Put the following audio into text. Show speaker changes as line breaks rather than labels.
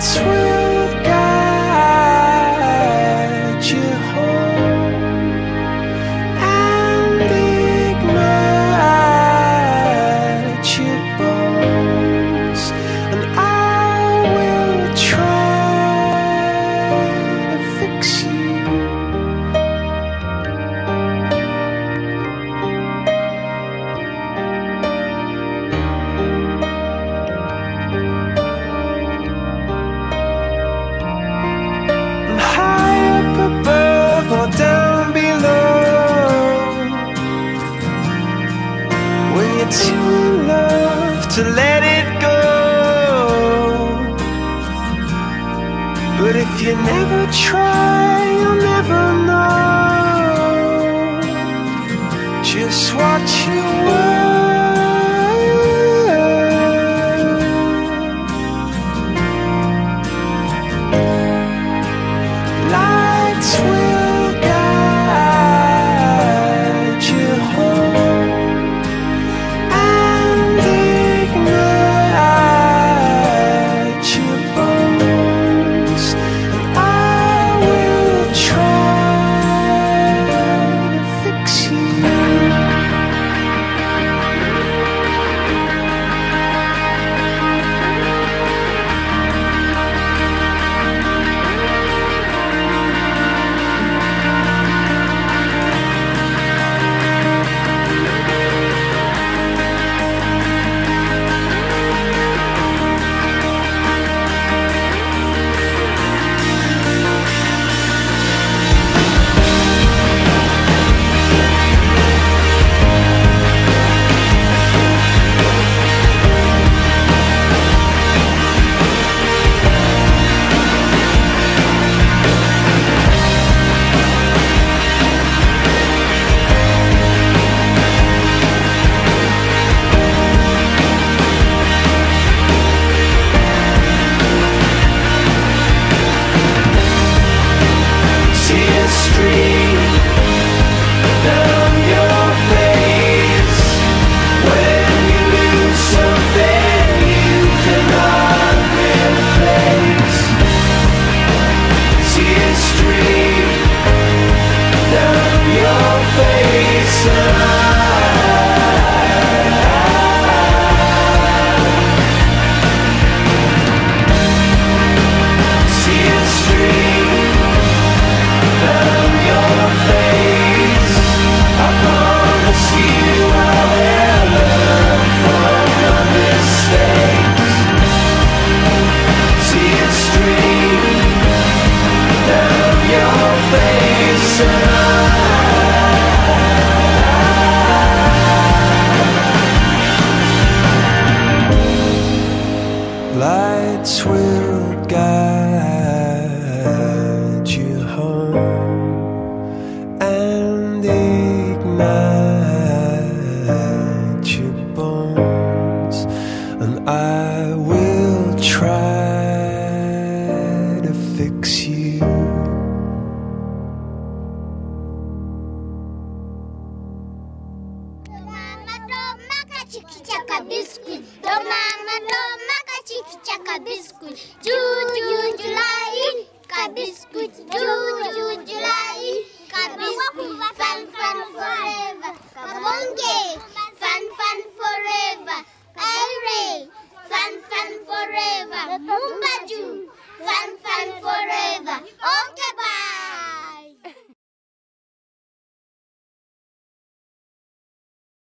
Lights Too in love to let it go. But if you never try, Tears
chiki chaka biscuit. Do mama do maka chiki chaka biscuit. Juju July ka biscuit. Juju July ka biscuit. Fun fun forever. Kabonge. Fun fun forever. Hooray. Fun fun forever. Mumbaju. Fun fun forever.